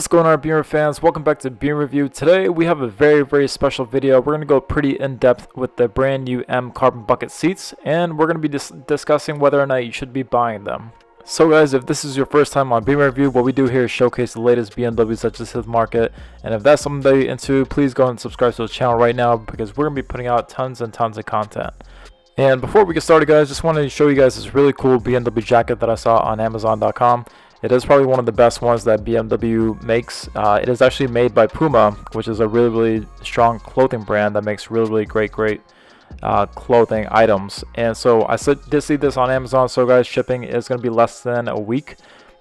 What's going on Beamer fans? Welcome back to BeamerView. Today we have a very very special video. We're going to go pretty in depth with the brand new M carbon bucket seats and we're going to be dis discussing whether or not you should be buying them. So guys, if this is your first time on BeamerView, what we do here is showcase the latest BMWs that just hit the market. And if that's something that you're into, please go and subscribe to the channel right now because we're going to be putting out tons and tons of content. And before we get started guys, just wanted to show you guys this really cool BMW jacket that I saw on Amazon.com. It is probably one of the best ones that BMW makes. Uh, it is actually made by Puma, which is a really, really strong clothing brand that makes really, really great, great uh, clothing items. And so I did see this on Amazon. So guys, shipping is going to be less than a week.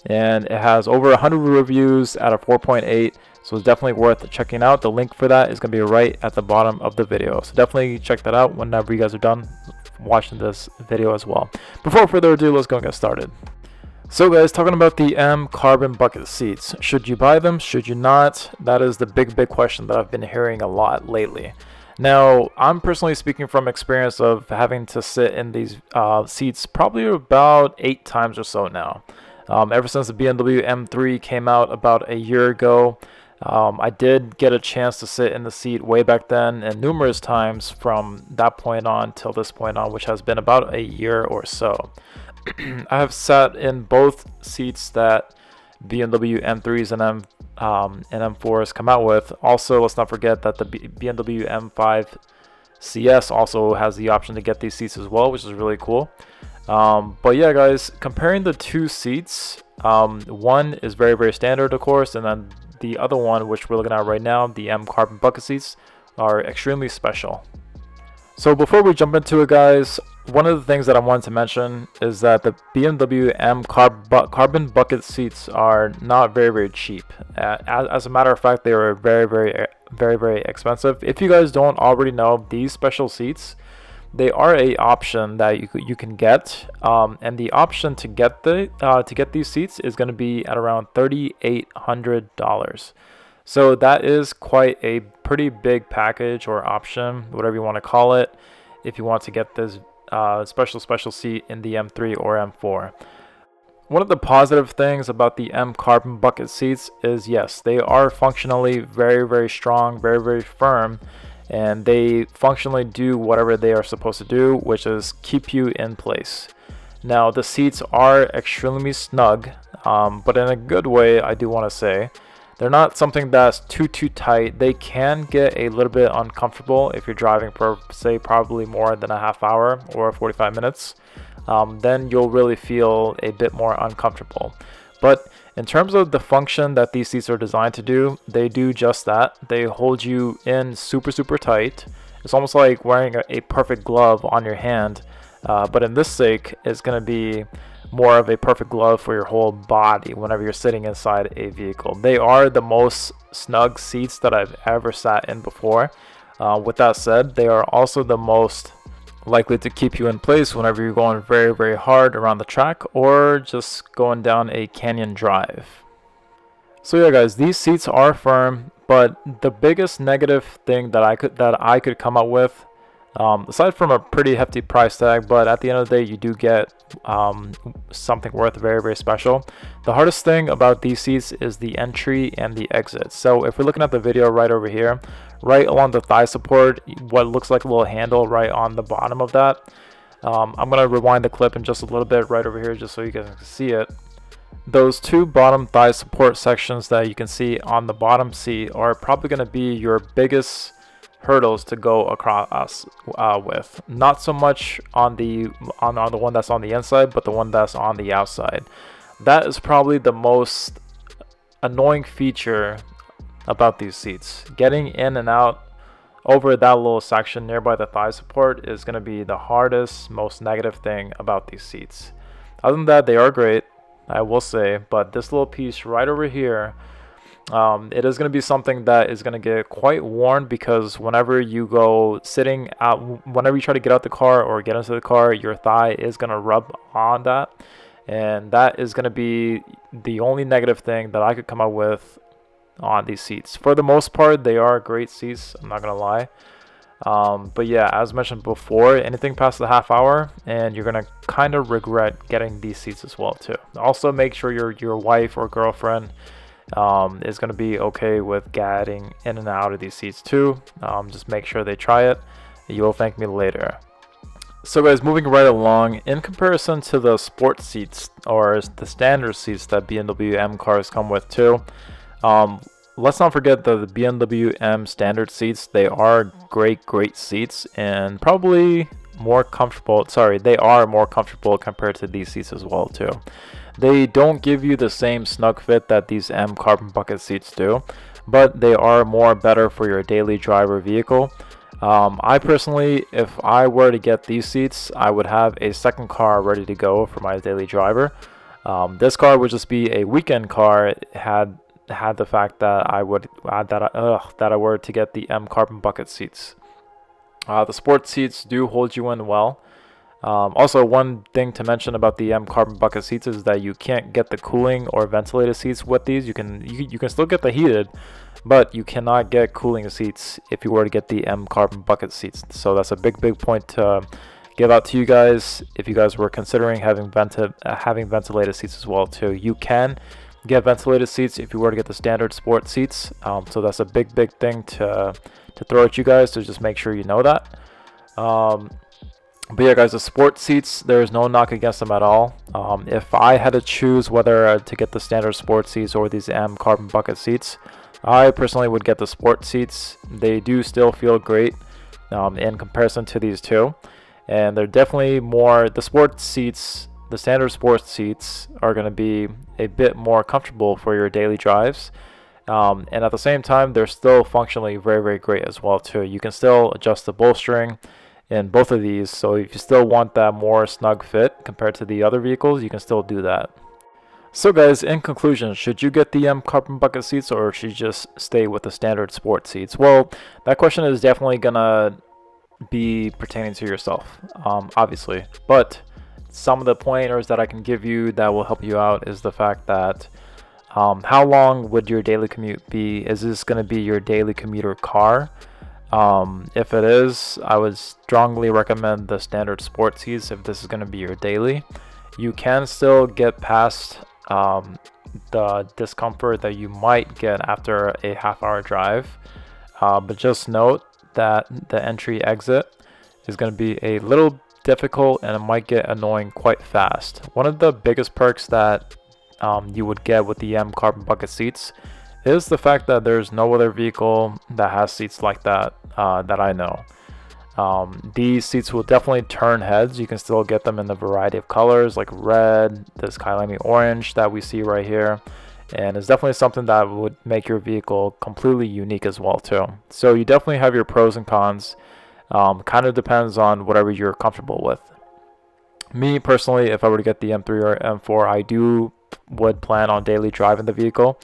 And it has over 100 reviews at a 4.8. So it's definitely worth checking out. The link for that is going to be right at the bottom of the video. So definitely check that out whenever you guys are done watching this video as well. Before further ado, let's go and get started. So guys, talking about the M carbon bucket seats. Should you buy them? Should you not? That is the big, big question that I've been hearing a lot lately. Now, I'm personally speaking from experience of having to sit in these uh, seats probably about eight times or so now. Um, ever since the BMW M3 came out about a year ago, um, I did get a chance to sit in the seat way back then and numerous times from that point on till this point on, which has been about a year or so. I have sat in both seats that BMW M3s and M um, and M4s come out with. Also, let's not forget that the BMW M5 CS also has the option to get these seats as well, which is really cool. Um, but yeah, guys, comparing the two seats, um, one is very, very standard, of course, and then the other one, which we're looking at right now, the M Carbon Bucket seats, are extremely special. So before we jump into it, guys, one of the things that I wanted to mention is that the BMW M carb carbon bucket seats are not very very cheap. Uh, as, as, a matter of fact, they are very very very very expensive. If you guys don't already know, these special seats, they are a option that you you can get, um, and the option to get the uh, to get these seats is going to be at around thirty eight hundred dollars. So that is quite a pretty big package or option, whatever you want to call it, if you want to get this uh, special special seat in the M3 or M4. One of the positive things about the M carbon bucket seats is yes, they are functionally very, very strong, very, very firm, and they functionally do whatever they are supposed to do, which is keep you in place. Now, the seats are extremely snug, um, but in a good way, I do want to say. They're not something that's too too tight. They can get a little bit uncomfortable if you're driving for say probably more than a half hour or 45 minutes. Um, then you'll really feel a bit more uncomfortable. But in terms of the function that these seats are designed to do, they do just that. They hold you in super super tight. It's almost like wearing a, a perfect glove on your hand. Uh, but in this sake, it's going to be more of a perfect glove for your whole body whenever you're sitting inside a vehicle. They are the most snug seats that I've ever sat in before. Uh, with that said, they are also the most likely to keep you in place whenever you're going very, very hard around the track or just going down a canyon drive. So yeah guys, these seats are firm, but the biggest negative thing that I could that I could come up with um, aside from a pretty hefty price tag, but at the end of the day, you do get um, something worth very, very special. The hardest thing about these seats is the entry and the exit. So if we're looking at the video right over here, right along the thigh support, what looks like a little handle right on the bottom of that. Um, I'm going to rewind the clip in just a little bit right over here just so you guys can see it. Those two bottom thigh support sections that you can see on the bottom seat are probably going to be your biggest hurdles to go across uh, with. Not so much on the on, on the one that's on the inside, but the one that's on the outside. That is probably the most annoying feature about these seats. Getting in and out over that little section nearby the thigh support is going to be the hardest, most negative thing about these seats. Other than that, they are great, I will say, but this little piece right over here um, it is going to be something that is going to get quite worn because whenever you go sitting out, whenever you try to get out the car or get into the car, your thigh is going to rub on that. And that is going to be the only negative thing that I could come up with on these seats. For the most part, they are great seats. I'm not going to lie. Um, but yeah, as mentioned before, anything past the half hour, and you're gonna kind of regret getting these seats as well too. Also, make sure your your wife or girlfriend um, is going to be okay with getting in and out of these seats too. Um, just make sure they try it. You will thank me later. So guys, moving right along, in comparison to the sports seats or the standard seats that BMW M cars come with too, um, let's not forget that the BMW M standard seats, they are great, great seats and probably more comfortable. Sorry, they are more comfortable compared to these seats as well too. They don't give you the same snug fit that these M carbon bucket seats do, but they are more better for your daily driver vehicle. Um, I personally, if I were to get these seats, I would have a second car ready to go for my daily driver. Um, this car would just be a weekend car had had the fact that I would add that ugh, that I were to get the M carbon bucket seats. Uh, the sports seats do hold you in well. Um, also, one thing to mention about the M carbon bucket seats is that you can't get the cooling or ventilated seats with these. You can you, you can still get the heated, but you cannot get cooling seats if you were to get the M carbon bucket seats. So that's a big big point to give out to you guys if you guys were considering having vented uh, having ventilated seats as well too. You can get ventilated seats if you were to get the standard sport seats. Um, so that's a big big thing to to throw at you guys. So just make sure you know that. Um, but yeah, guys, the sport seats, there is no knock against them at all. Um, if I had to choose whether uh, to get the standard sport seats or these M carbon bucket seats, I personally would get the sport seats. They do still feel great um, in comparison to these two. And they're definitely more, the sport seats, the standard sports seats are going to be a bit more comfortable for your daily drives. Um, and at the same time, they're still functionally very, very great as well too. You can still adjust the bolstering in both of these. So if you still want that more snug fit compared to the other vehicles, you can still do that. So guys, in conclusion, should you get the M carbon bucket seats or should you just stay with the standard sport seats? Well, that question is definitely gonna be pertaining to yourself, um, obviously. But some of the pointers that I can give you that will help you out is the fact that um, how long would your daily commute be? Is this to be your daily commuter car? Um, if it is, I would strongly recommend the standard sport seats if this is going to be your daily. You can still get past um, the discomfort that you might get after a half hour drive. Uh, but just note that the entry exit is going to be a little difficult and it might get annoying quite fast. One of the biggest perks that um, you would get with the M carbon bucket seats is the fact that there's no other vehicle that has seats like that uh, that I know. Um, these seats will definitely turn heads. You can still get them in the variety of colors like red, this Kyalami orange that we see right here. And it's definitely something that would make your vehicle completely unique as well too. So you definitely have your pros and cons. Um, kind of depends on whatever you're comfortable with. Me personally, if I were to get the M3 or M4, I do would plan on daily driving the vehicle.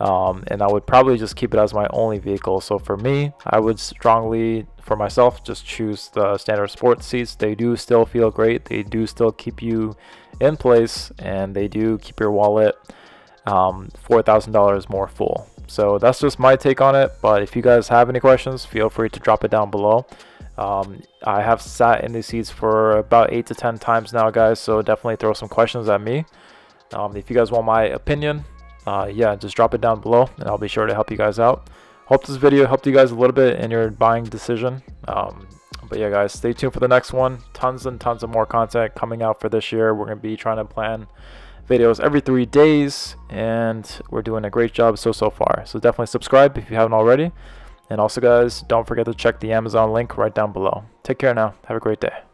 Um, and I would probably just keep it as my only vehicle. So for me, I would strongly, for myself, just choose the standard sports seats. They do still feel great. They do still keep you in place, and they do keep your wallet um, $4,000 more full. So that's just my take on it. But if you guys have any questions, feel free to drop it down below. Um, I have sat in these seats for about 8 to 10 times now, guys. So definitely throw some questions at me. Um, if you guys want my opinion, uh, yeah, just drop it down below and I'll be sure to help you guys out. Hope this video helped you guys a little bit in your buying decision. Um, but yeah, guys, stay tuned for the next one. Tons and tons of more content coming out for this year. We're going to be trying to plan videos every three days and we're doing a great job so, so far. So definitely subscribe if you haven't already. And also, guys, don't forget to check the Amazon link right down below. Take care now. Have a great day.